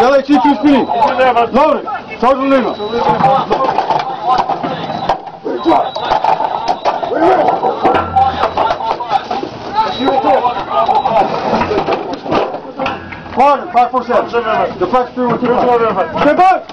Сядай чистю спині. Добре, саджу лину. Pardon, back for seven. The back through. Stay back!